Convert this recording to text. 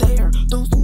there, those